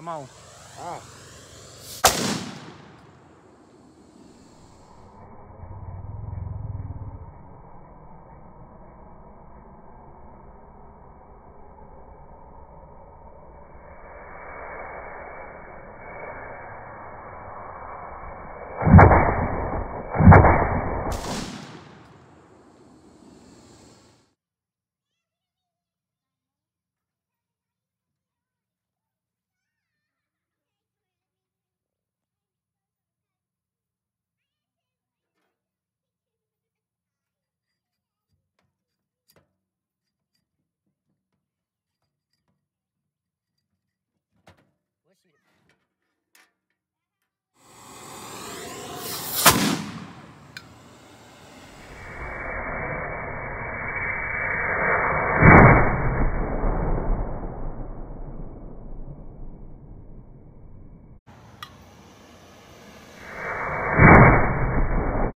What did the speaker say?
Tá A mão. Ah.